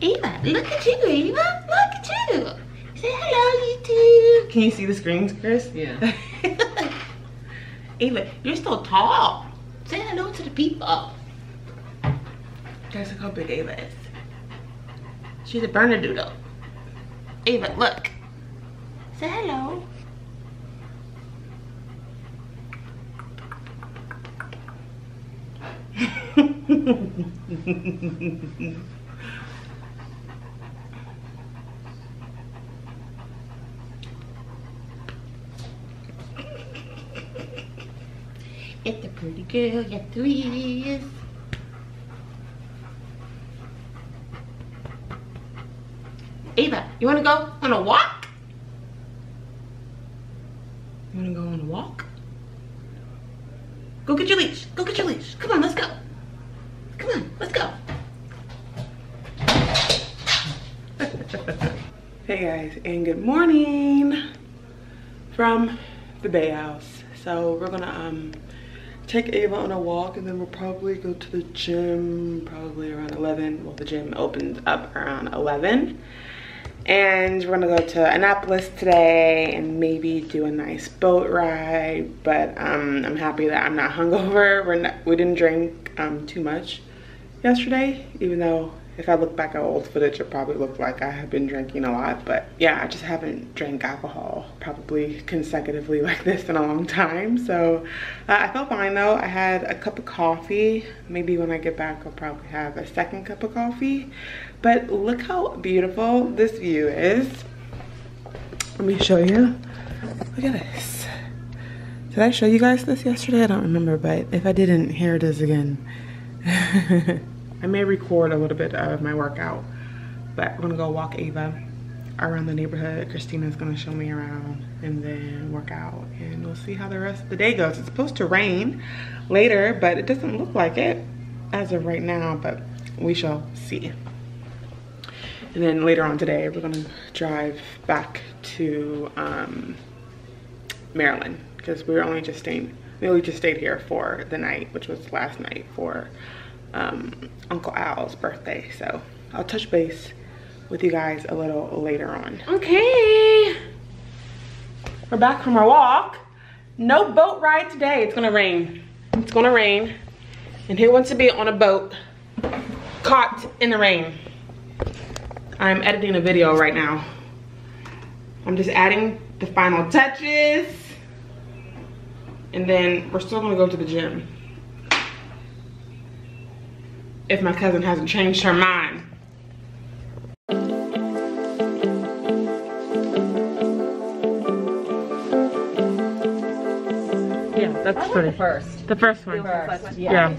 Eva, look at you, Eva. Look at you. Say hello, YouTube. Can you see the screens, Chris? Yeah. Eva, you're so tall. Say hello to the people. Guys, look how big Ava is. She's a Bernedoodle. Ava, look. Say hello. pretty girl, yes, three is. Ava, you wanna go on a walk? You wanna go on a walk? Go get your leash. Go get your leash. Come on, let's go. Come on, let's go. hey guys, and good morning from the Bay House. So we're gonna um take Ava on a walk and then we'll probably go to the gym probably around 11. Well, the gym opens up around 11 and we're gonna go to Annapolis today and maybe do a nice boat ride but um, I'm happy that I'm not hungover we're not, we didn't drink um, too much yesterday even though if I look back at old footage it probably looked like I have been drinking a lot but yeah I just haven't drank alcohol probably consecutively like this in a long time. So uh, I felt fine though. I had a cup of coffee. Maybe when I get back I'll probably have a second cup of coffee. But look how beautiful this view is. Let me show you. Look at this. Did I show you guys this yesterday? I don't remember but if I didn't here it is again I may record a little bit of my workout, but I'm gonna go walk Ava around the neighborhood. Christina's gonna show me around and then work out and we'll see how the rest of the day goes. It's supposed to rain later, but it doesn't look like it as of right now, but we shall see. And then later on today, we're gonna drive back to um, Maryland because we were only just staying, we only just stayed here for the night, which was last night for um, Uncle Al's birthday. So I'll touch base with you guys a little later on. Okay, we're back from our walk. No boat ride today. It's gonna rain. It's gonna rain. And who wants to be on a boat caught in the rain? I'm editing a video right now. I'm just adding the final touches. And then we're still gonna go to the gym if my cousin hasn't changed her mind. Yeah, that's I pretty. the first. The first one. First, Yeah. yeah.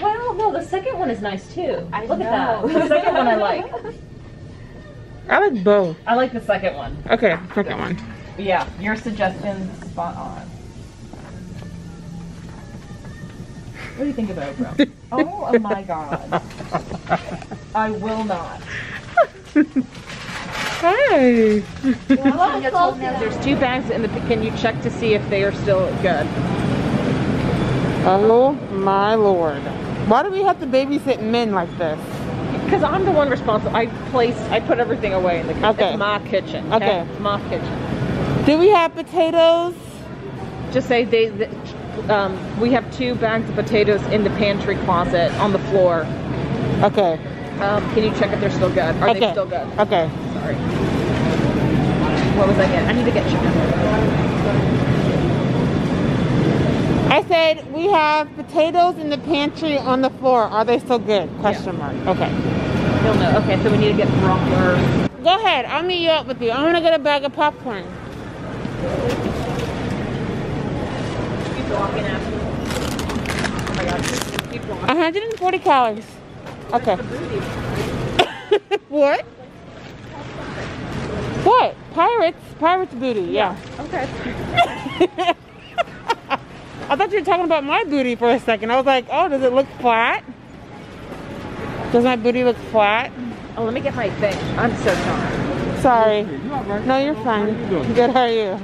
Well, no, the second one is nice too. I Look know. at that. The second one I like. I like both. I like the second one. Okay, second one. Yeah, your suggestion's spot on. What do you think of Oprah? Oh, oh my god. I will not. Hey. There's two bags in the. Can you check to see if they are still good? Oh my lord. Why do we have to babysit men like this? Because I'm the one responsible. I place. I put everything away in the kitchen. Okay. It's my kitchen. Okay. It's my kitchen. Do we have potatoes? Just say they. Um, we have two bags of potatoes in the pantry closet on the floor. Okay. Um, can you check if they're still good? Are okay. they still good? Okay. Sorry. What was I getting? I need to get chicken. I said we have potatoes in the pantry on the floor. Are they still good? Question mark. Okay. You'll know. Okay, so we need to get rumblers. Go ahead. I'll meet you up with you. I'm gonna get a bag of popcorn. Uh-huh, Keep walking after. Oh my god. Keep walking. 140 calories. Okay. what? What? Pirates? Pirates booty. Yeah. Okay. I thought you were talking about my booty for a second. I was like, oh, does it look flat? Does my booty look flat? Oh, let me get my thing. I'm so sorry. Sorry. No, you're fine. Good, how are you?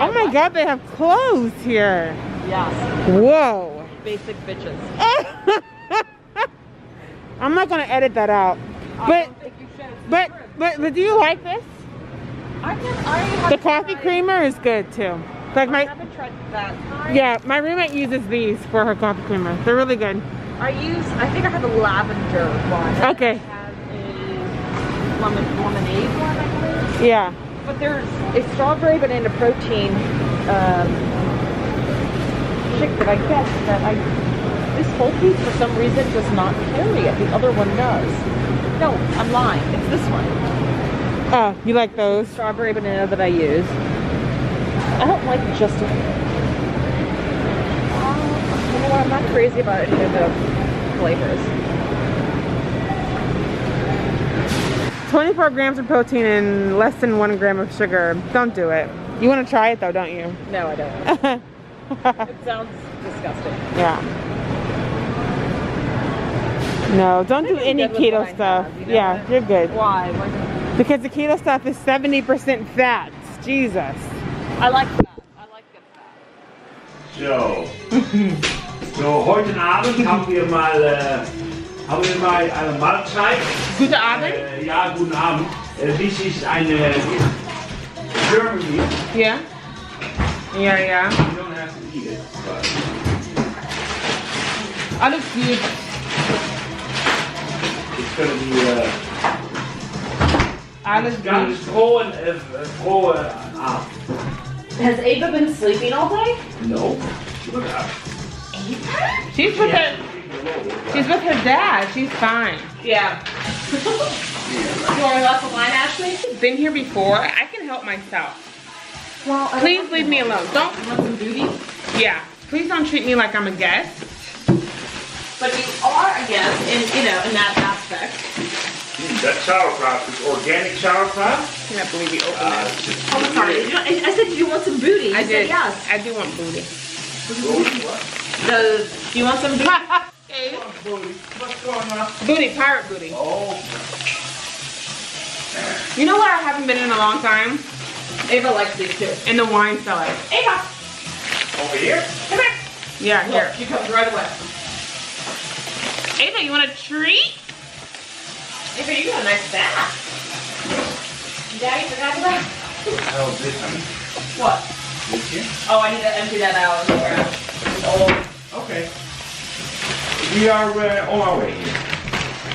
Oh my god, they have clothes here. Yes. Whoa. Basic bitches. I'm not gonna edit that out. But don't think you but, but but do you like this? I can, I The coffee tried- creamer is good too. Like I my haven't tried that kind. yeah, my roommate uses these for her coffee creamer. They're really good. I use, I think I have a lavender one. Okay. I have a lemon, lemonade one, I believe. Yeah. But there's a strawberry banana protein um, shake that I get that I, this Whole Foods for some reason does not carry it. The other one does. No, I'm lying. It's this one. Oh, you like those? Strawberry banana that I use. I don't like just a, you know what, I'm not crazy about any of the flavors. 24 grams of protein and less than one gram of sugar. Don't do it. You want to try it though, don't you? No, I don't. It sounds disgusting. yeah. No, don't do I'm any good with what keto stuff. have, you know yeah, what? you're good. Why? Why- Because the keto stuff is 70% fat. Jesus. I like that. I like good fat. Zo. so, heute Abend haben wir mal, äh, haben wir mal eine Mahlzeit. Guten Abend. Äh, ja, guten Abend. Äh, dies ist eine Germany. Yeah. Yeah, yeah. You don't have to eat it, but Alles gut. it's gonna be uh, Alles ganz frohe, äh, frohe Abend. Has Ava been sleeping all day? No. Look up. She's with her. She's with her dad. She's fine. Yeah. you want a glass of wine, Ashley? Been here before. I can help myself. Well, Please leave me alone. Don't. want some booty? Yeah. Please don't treat me like I'm a guest. But you are a guest in, you know, in that aspect. That sauerkraut is organic sauerkraut. I can't believe you opened Uh, it. it's just- Oh, sorry. You I, I said, do you want some booty? You I said did. yes. I do want booty. What? The, do you want some booty? Hey, What's going on? booty, pirate booty. Oh, You know what I haven't been in a long time? Ava likes these too. In the wine cellar. Ava, over here? come here. Yeah, Look, here. she comes right away. Ava, you want a treat? Ava, you got a nice bath. Daddy forgot the bath. Oh, this one. What? This here? Oh, I need to empty that out. Oh, Okay. We are uh, on our way here.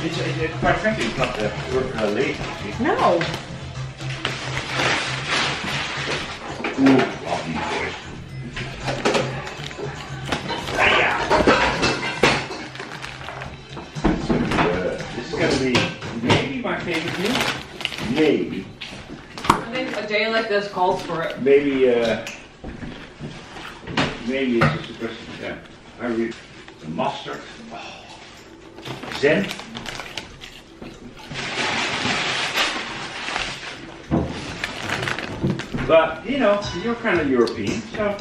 It's, it's, it's quite frankly, it's not work uh, late. no. Maybe my favorite meal. Maybe. I think a day like this calls for it. Maybe, uh, maybe it's just because, yeah, I read the mustard. Oh. Zen. But, you know, you're kind of European, so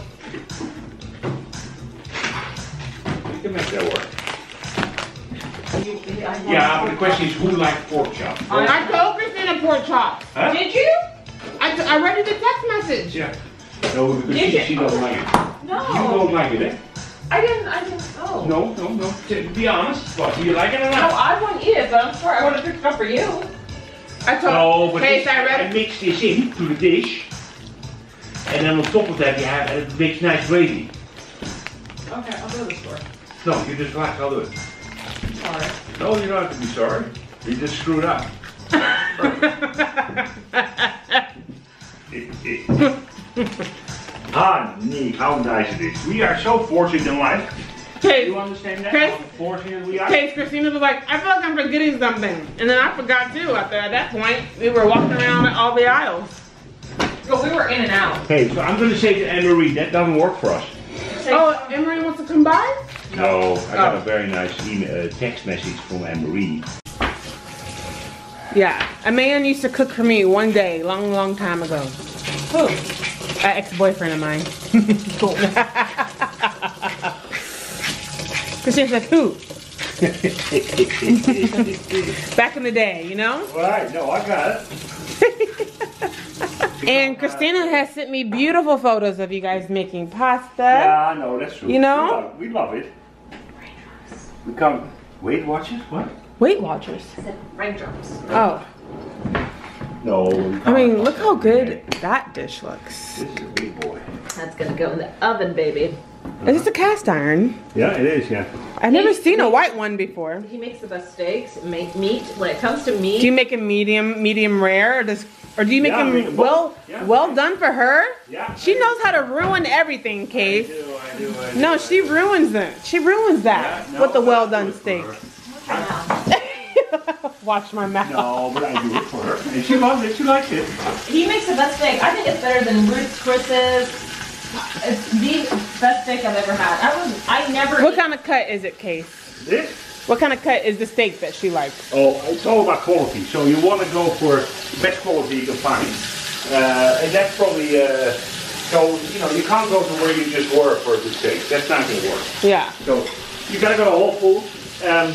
we can make that work. Yeah, but the question is who likes pork chop? I told Christina pork chop. Huh? Did you? I, I read you the text message. Yeah. No, because Did she, you? she doesn't like it. No. You don't like it, eh? I didn't, I didn't, oh. No, no, no. To be honest, what, do you like it or No, not? I wouldn't eat it, but I'm sorry, I would have picked it up for you. I told No, but Hey, this, I I read mix this in to the dish. And then on top of that, you have and it makes nice gravy. Okay, I'll go to the store. No, you just like, I'll do it. Sorry. No, you don't have to be sorry. You just screwed up. ah, nee, how nice it is. We are so fortunate in life. Chase, You understand that? Chris? How fortunate we are? Chase, Christina was like, I feel like I'm forgetting something. And then I forgot too after at that point. We were walking around all the aisles. Well, we were in and out. Hey, so I'm gonna say to Anne-Marie, that doesn't work for us. Oh, Emery wants to come by? No, I got a very nice email, uh, text message from Anne-Marie. Yeah. A man used to cook for me one day, long, long time ago. Who? An ex-boyfriend of mine. Cool. Christina said, who? Back in the day, you know? Right, no, I got it. And Christina has sent me beautiful photos of you guys making pasta. Yeah, I know, that's true. You know? We love, we love it. We come, Weight Watchers, what? Weight Watchers. Said raindrops. Oh. No. I mean, look how good that dish looks. This is a big boy. That's gonna go in the oven, baby. Is this a cast iron? Yeah, it is, yeah. I've never Hey, seen a white one before. He makes the best steaks. Make meat. When it comes to meat, Do you make a medium, medium rare, or does, or do you make Yeah, I them well. Yeah. well done for her? Yeah. She knows how to ruin everything, I Case. do, I do, I do. No, she ruins it. She ruins that Yeah, no, with the well done steak. Watch my mouth. No, but I do it for her. And she loves it, she likes it. he makes the best steak. I think it's better than Ruth's Chris's. It's the best steak I've ever had. I was, I never. What kind of cut is it, Case? This? What kind of cut is the steak that she likes? Oh, it's all about quality. So you want to go for best quality you can find. Uh, and that's probably, uh, so, you know, you can't go to where you just were for a good steak. That's not going to work. Yeah. So you got to go to Whole Foods. Um,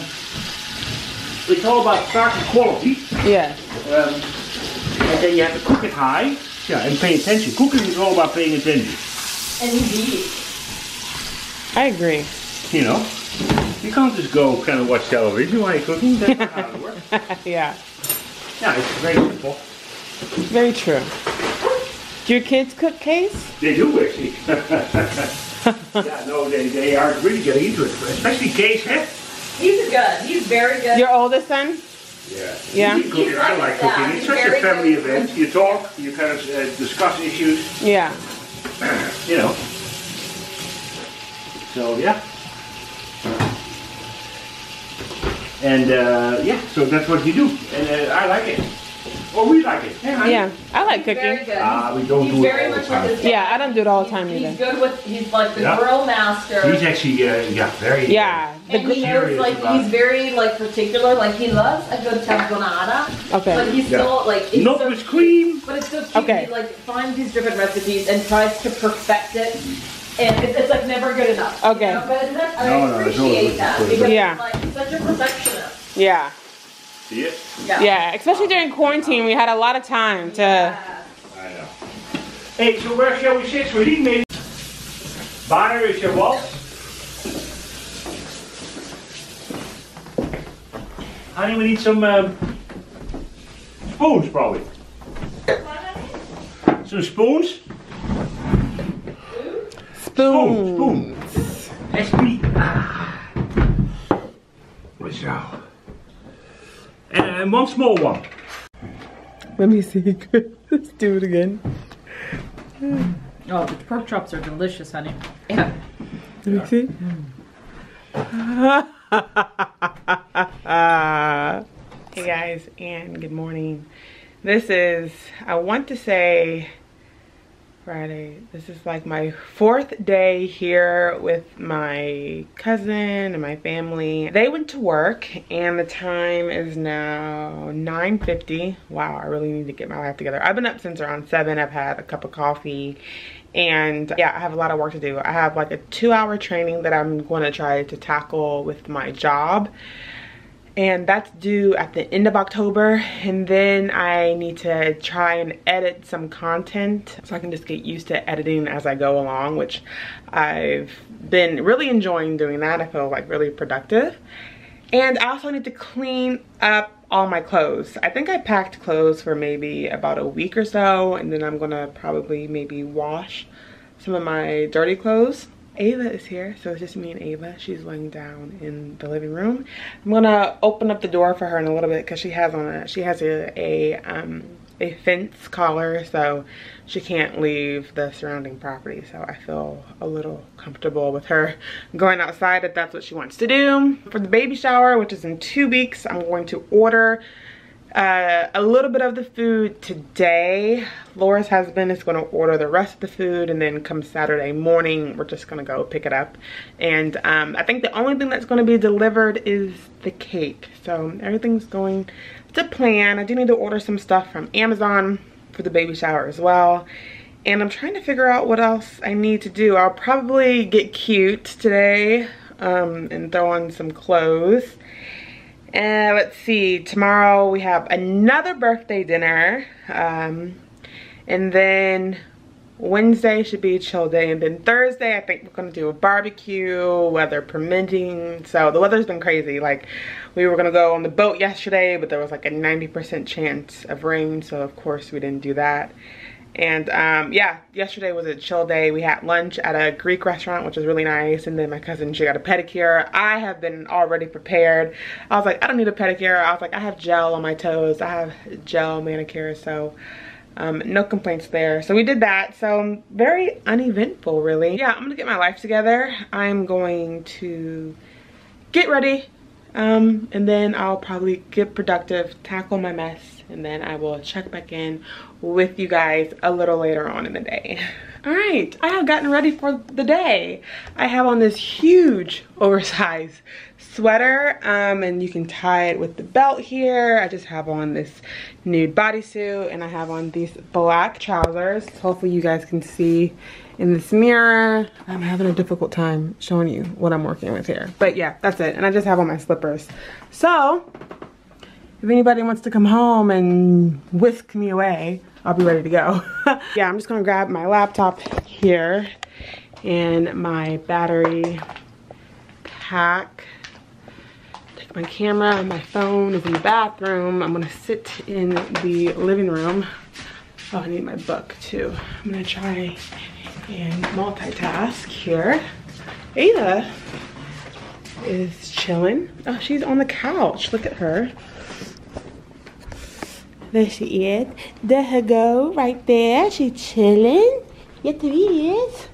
it's all about starting quality. Yeah. Um, and then you have to cook it high. Yeah, and pay attention. Cooking is all about paying attention. And you eat. I agree. You know, you can't just go kind of watch television while you're cooking. That's not how it works. yeah. Yeah, it's very simple. Very true. Do your kids cook, Case? They do actually. yeah, no, they, they are really getting into it, especially Case, huh? He's good. He's very good. Your oldest son? Yeah. Yeah. You cooking, He's I like like that. cooking. It's He's such a family good. event. You talk, you kind of uh, discuss issues, Yeah. you know. So yeah. And uh, yeah, so that's what you do, and uh, I like it. Or we like it. Yeah. I- Yeah. I like He's very cooking. good. Ah, we don't he's do it all the much like time. Yeah, I don't do it all the time He's either. good with. He's like the Yeah. grill master. He's actually, uh, yeah, very. Yeah. The and gr- he knows, like, he's it. very, like, particular. Like, he loves a good tapenada. Okay. But he's Yeah. still, like, it's Not so with cream. But it's so cute. Okay. He, like, finds these different recipes and tries to perfect it. And it's, it's like, never good enough. you Okay. know? But that's, I No, no, it's always appreciate good. that. Good. Because Yeah. he's, like, such a perfectionist. yeah. See it? Yeah. Yeah. Especially during quarantine, we had a lot of time to. Yeah. I know. Hey, so where shall we sit, sweetie? Maybe. Butter is your waltz. Honey, we need some um, spoons, probably. Some spoons? Spoon. Spoon. SP. Ah. Zo. And one small one. Let me see. Let's do it again. Oh, the pork chops are delicious, honey. Yeah. Let me see. hey guys, and good morning. This is, I want to say Friday. This is like my fourth day here with my cousin and my family. They went to work and the time is now 9.50. Wow, I really need to get my life together. I've been up since around 7. I've had a cup of coffee and yeah, I have a lot of work to do. I have like a two hour training that I'm going to try to tackle with my job and that's due at the end of October. And then I need to try and edit some content so I can just get used to editing as I go along which I've been really enjoying doing that. I feel like really productive. And I also need to clean up all my clothes. I think I packed clothes for maybe about a week or so and then I'm gonna probably maybe wash some of my dirty clothes Ava is here, so it's just me and Ava. She's laying down in the living room. I'm gonna open up the door for her in a little bit because she has on a she has a a um a fence collar, so she can't leave the surrounding property. So I feel a little comfortable with her going outside if that's what she wants to do. For the baby shower, which is in two weeks, I'm going to order uh, a little bit of the food today. Laura's husband is going to order the rest of the food and then come Saturday morning, we're just going to go pick it up. And um, I think the only thing that's going to be delivered is the cake. So everything's going to plan. I do need to order some stuff from Amazon for the baby shower as well. And I'm trying to figure out what else I need to do. I'll probably get cute today um, and throw on some clothes. And let's see, tomorrow we have another birthday dinner. Um, and then Wednesday should be a chill day. And then Thursday, I think we're gonna do a barbecue, weather permitting. So the weather's been crazy. Like we were gonna go on the boat yesterday, but there was like a 90% chance of rain. So of course we didn't do that. And um, yeah, yesterday was a chill day. We had lunch at a Greek restaurant, which was really nice. And then my cousin, she got a pedicure. I have been already prepared. I was like, I don't need a pedicure. I was like, I have gel on my toes. I have gel manicure, so um, no complaints there. So we did that. So very uneventful, really. Yeah, I'm gonna get my life together. I'm going to get ready. Um, and then I'll probably get productive, tackle my mess, and then I will check back in with you guys a little later on in the day. All right, I have gotten ready for the day. I have on this huge oversized sweater um, and you can tie it with the belt here. I just have on this nude bodysuit and I have on these black trousers. Hopefully you guys can see in this mirror. I'm having a difficult time showing you what I'm working with here. But yeah, that's it. And I just have on my slippers. So if anybody wants to come home and whisk me away, I'll be ready to go. yeah, I'm just gonna grab my laptop here and my battery pack. Take my camera, my phone is in the bathroom. I'm gonna sit in the living room. Oh, I need my book too. I'm gonna try and multitask here. Ada is chilling. Oh, she's on the couch. Look at her. There she is. There her go, right there. She chilling. Yes, is.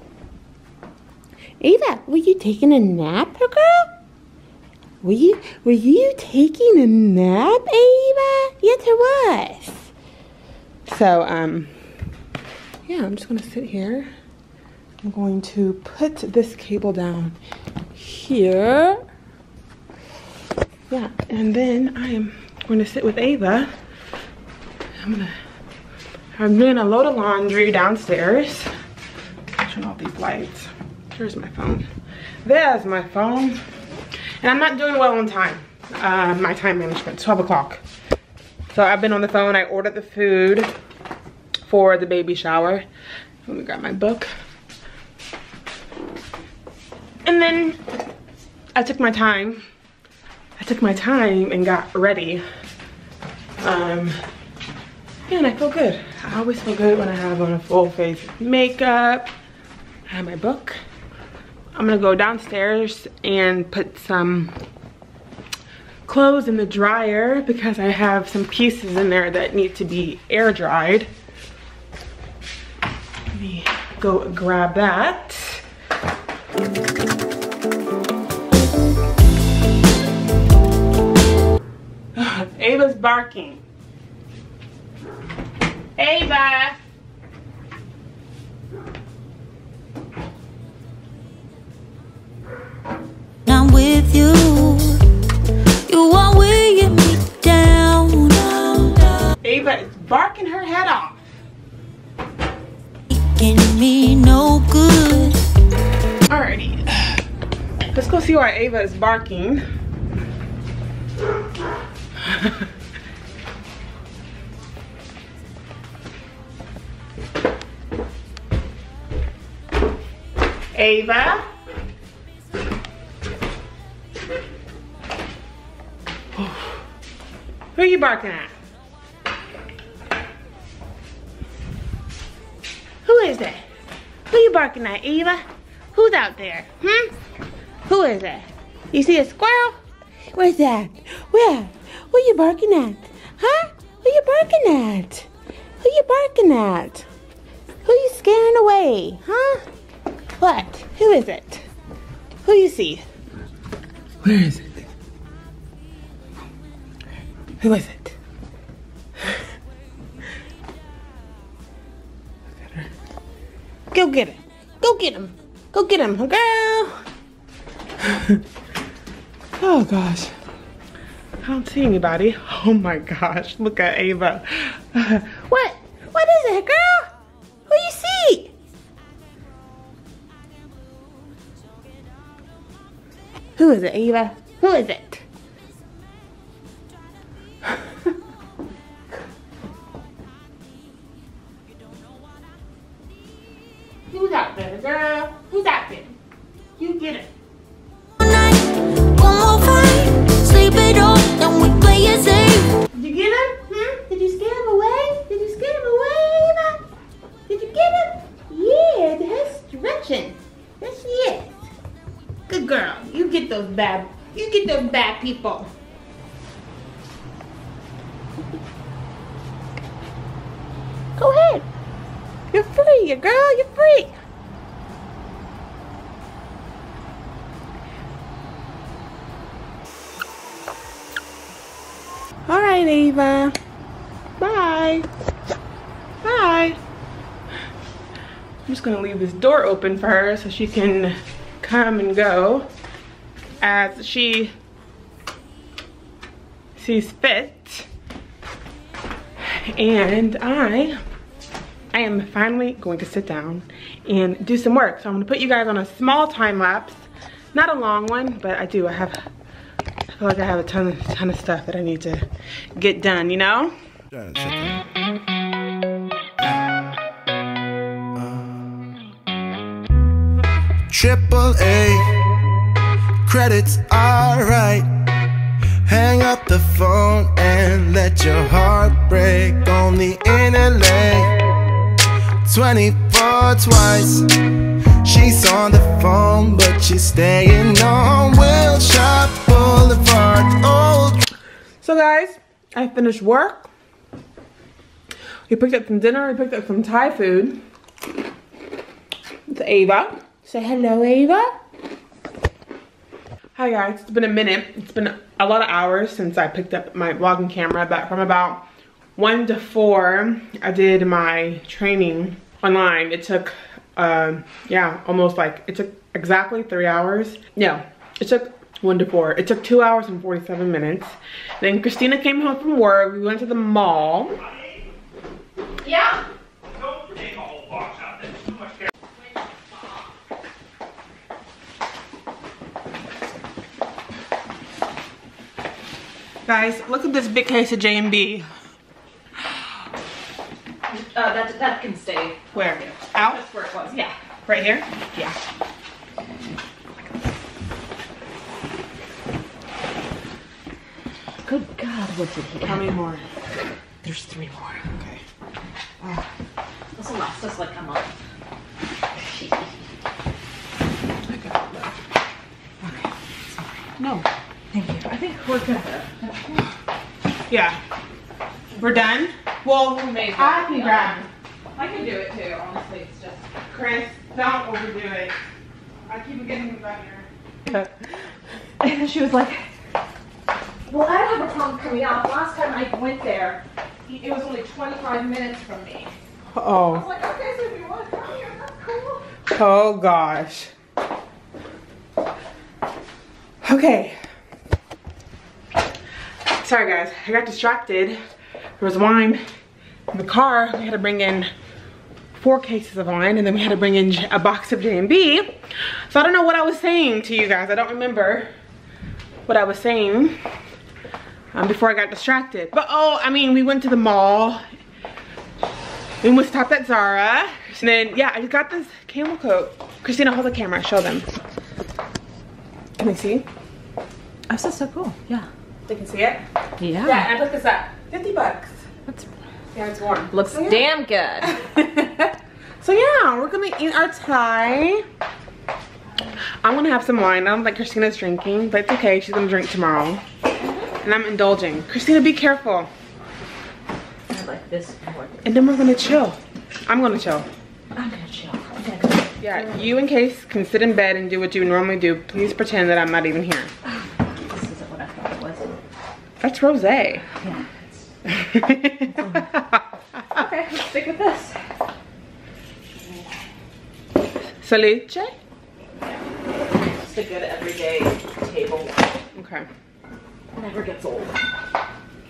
Ava, were you taking a nap, girl? Were you were you taking a nap, Ava? Yes, it was. So, um, yeah, I'm just gonna sit here. I'm going to put this cable down here. Yeah, and then I am going to sit with Ava I'm gonna, I'm doing a load of laundry downstairs. Turn off these lights. Here's my phone. There's my phone. And I'm not doing well on time. Uh, my time management, 12 o'clock. So I've been on the phone. I ordered the food for the baby shower. Let me grab my book. And then I took my time. I took my time and got ready. Um, and I feel good. I always feel good when I have on a full face makeup. I have my book. I'm gonna go downstairs and put some clothes in the dryer because I have some pieces in there that need to be air dried. Let me go grab that. Ava's barking. Ava. I'm with you. You are weighing me down. Ava is barking her head off. Making me no good. Alrighty. Let's go see why Ava is barking. Ava. Who are you barking at? Who is that? Who are you barking at, Eva? Who's out there? Hmm? Who is that? You see a squirrel? Where's that? Where? Who you barking at? Huh? Who you barking at? Who you barking at? Who you scaring away? Huh? What? Who is it? Who you see? Where is it? Who is it? Go get him. Go get him. Go get him, girl. oh gosh. I don't see anybody. Oh my gosh. Look at Ava. what? What is it, girl? Who you see? Who is it, Ava? Who is it? With bad You get those bad people. Go ahead. You're free, you girl, you're free. All right, Ava. Bye. Bye. I'm just gonna leave this door open for her so she can come and go as she sees fit. And I I am finally going to sit down and do some work. So I'm gonna put you guys on a small time lapse. Not a long one, but I do. I have, I feel like I have a ton, ton of stuff that I need to get done, you know? Triple A, credits alright. Hang up the phone and let your heart break. Only in LA, 24 twice. She's on the phone, but she's staying on Wilshire Boulevard. Old So guys, I finished work. We picked up some dinner, we picked up some Thai food. It's Ava. Say hello, Ava. Hi guys, it's been a minute. It's been a lot of hours since I picked up my vlogging camera, but from about one to four, I did my training online. It took, um, yeah, almost like, it took exactly three hours. No, it took one to four. It took two hours and 47 minutes. Then Christina came home from work. We went to the mall. Yeah? Don't take a whole box out. That's too much Guys, look at this big case of J&B. Uh, that, that can stay. Where? Out? That's where it was, yeah. Right here? Yeah. Good God, what did he How many more? There's three more. Okay. This will last us like a month. I got it. Okay. No. Thank you. I think we're good. Yeah. We're done? Well, Maybe. I can grab I can do it too, honestly. It's just. Chris, don't overdo it. I keep getting better. And she was like, Well, I don't have a problem coming out. Last time I went there, it was only 25 minutes from me. I Oh. was like, Okay, so if you want to come here, that's cool. Oh gosh. Okay. Sorry guys, I got distracted. There was wine in the car. We had to bring in four cases of wine and then we had to bring in a box of J&B. So I don't know what I was saying to you guys. I don't remember what I was saying um, before I got distracted. But oh, I mean, we went to the mall. We went stopped at Zara. And then, yeah, I just got this camel coat. Christina, hold the camera, show them. Can they see? Oh, this is so cool. Yeah. They can see it? Yeah. Yeah, and I picked this up. 50 bucks. That's, Yeah, it's warm. looks So, yeah. damn good. So yeah, we're gonna eat our Thai. I'm gonna have some wine. I don't think Christina's drinking, but it's okay. She's gonna drink tomorrow. And I'm indulging. Christina, be careful. I like this more. And then we're gonna chill. I'm gonna chill. I'm gonna chill. I'm gonna. Yeah, you in case can sit in bed and do what you normally do. Please pretend that I'm not even here. This isn't what I thought it was. That's rose. Yeah. Okay, let's stick with this. Salute. Just a good everyday table. Okay. Never gets old.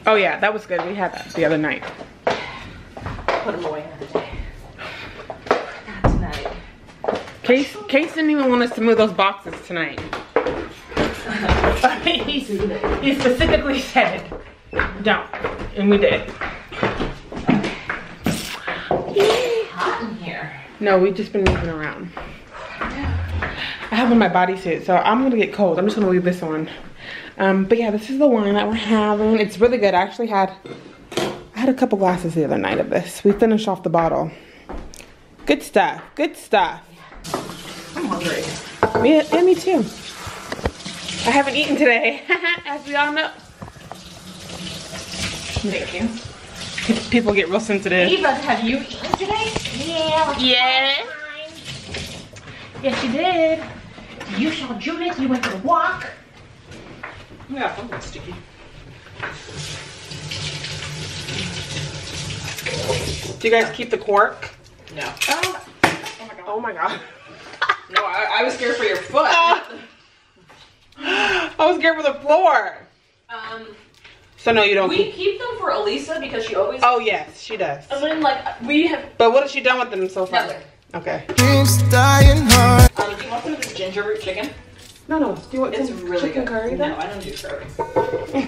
Oh yeah, that was good. We had that the other night. Put them away another day. Not tonight. Case Case didn't even want us to move those boxes tonight. He, he specifically said, don't. And we did. Hot in here. No, we've just been moving around. I have on my bodysuit, so I'm gonna get cold. I'm just gonna leave this on. Um, but yeah, this is the wine that we're having. It's really good. I actually had, I had a couple glasses the other night of this. We finished off the bottle. Good stuff, good stuff. I'm hungry. Me, yeah, me too. I haven't eaten today, as we all know. Thank you. People get real sensitive. Eva, have you eaten today? Yeah. Yeah. Yes, you did. You saw Judith. You went for a walk. Yeah, something sticky. Do you guys keep the cork? No. Oh, oh my god. Oh no, I, I was scared for your foot. I was scared for the floor. Um, So no, you don't we keep. keep them for Elisa because she always. Oh yes, she does. And then like we have. But what has she done with them so far? Nothing. Okay. Dreams dying hard. Um, do you want some of this ginger root chicken? No, no. Do you want It's some really chicken good. curry No, then? I don't do curry.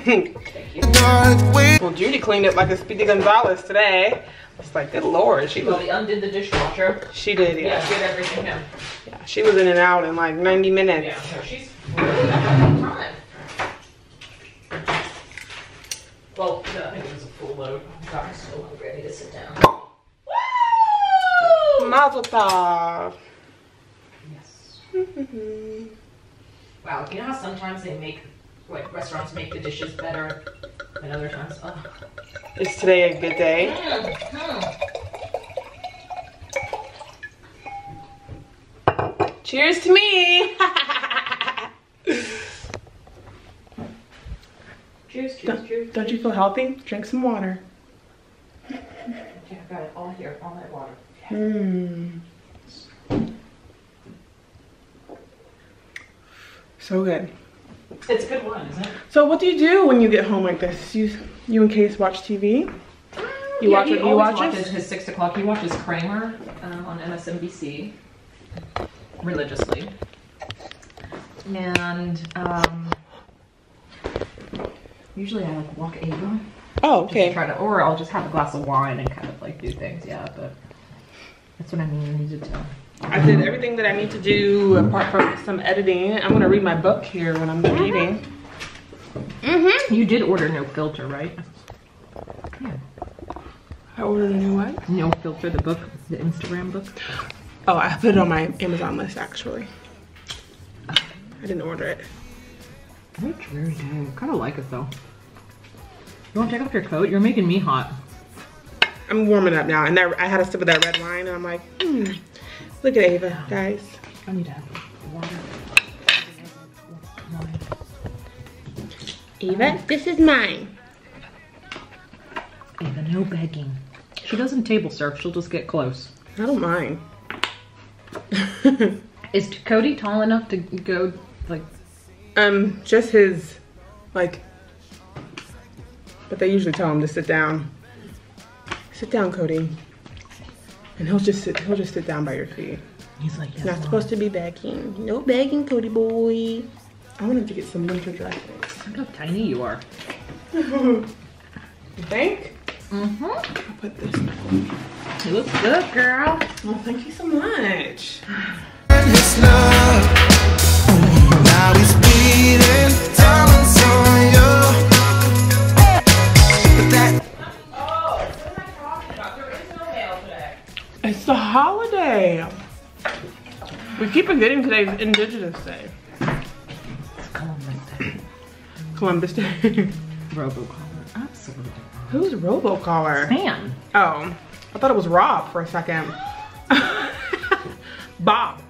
Thank you. Dark well, Judy cleaned it like a Speedy Gonzalez today. It's like, good lord, she Well, was. we undid the dishwasher. She did, Yeah, yeah. did everything. Yeah. yeah. She was in and out in like 90 minutes. Yeah. So she's really not having time. Well, no, I think it was a full load. I'm so hungry. I need to sit down. Woo! Mazel tov. Yes. Wow, you know how sometimes they make, like restaurants make the dishes better than other times? Oh. Is today a good day? Mm, mm. Cheers to me. Cheers, cheers, don't, cheers. don't you feel healthy? Drink some water. Yeah, I got it all here, all my water. Mmm. So good. It's a good one, isn't it? So what do you do when you get home like this? You you and Case watch TV? You watch he? You watch watches his six o'clock. He watches Cramer um, on MSNBC religiously, and um, usually I like walk Ava. Oh, Just to okay. try to, or I'll just have a glass of wine and kind of like do things. Yeah, but that's what I mean. I need to tell. I did everything that I need to do apart from some editing. I'm gonna read my book here when I'm done eating. Mm-hmm. You did order no filter, right? Yeah. I ordered a new one. No filter, the book, the Instagram book. Oh, I put it on my Amazon list actually. I didn't order it. It's very good. I kind of like it though. You want to take off your coat? You're making me hot. I'm warming up now, and that, I had a sip of that red wine, and I'm like, hmm. Look at Ava, guys. I need to have water. Ava, this is mine. Ava, no begging. She doesn't table surf. She'll just get close. I don't mind. Is Cody tall enough to go like? um, just his, like, but they usually tell him to sit down. Sit down, Cody. And he'll just sit. He'll just sit down by your feet. He's like, yes, Not Mom. supposed to be begging. No begging, Cody boy. I wanted to get some winter dresses. Look how tiny you are. You think? Mm-hmm. I'll put this. You look good, girl. Well, thank you so much. His love. Now he's bleeding. It's the holiday. We keep forgetting today's Indigenous Day. Columbus Day. Robocollar. Absolutely. Who's Robocaller? Man. Oh, I thought it was Rob for a second. Bob.